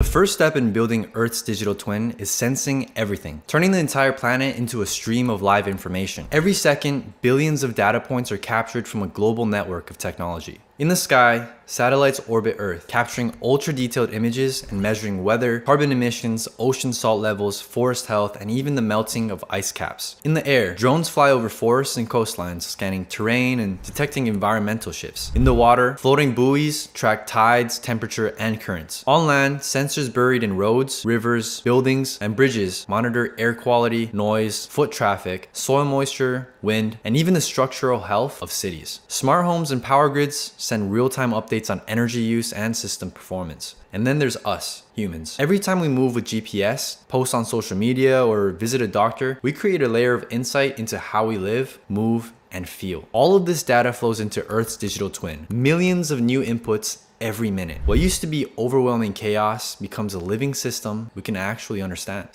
The first step in building Earth's digital twin is sensing everything, turning the entire planet into a stream of live information. Every second, billions of data points are captured from a global network of technology. In the sky, satellites orbit Earth, capturing ultra detailed images and measuring weather, carbon emissions, ocean salt levels, forest health, and even the melting of ice caps. In the air, drones fly over forests and coastlines, scanning terrain and detecting environmental shifts. In the water, floating buoys track tides, temperature, and currents. On land, sensors buried in roads, rivers, buildings, and bridges monitor air quality, noise, foot traffic, soil moisture, wind, and even the structural health of cities. Smart homes and power grids send real-time updates on energy use and system performance. And then there's us, humans. Every time we move with GPS, post on social media, or visit a doctor, we create a layer of insight into how we live, move, and feel. All of this data flows into Earth's digital twin. Millions of new inputs every minute. What used to be overwhelming chaos becomes a living system we can actually understand.